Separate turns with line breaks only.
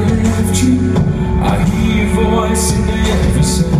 I left you. I hear your voice in every song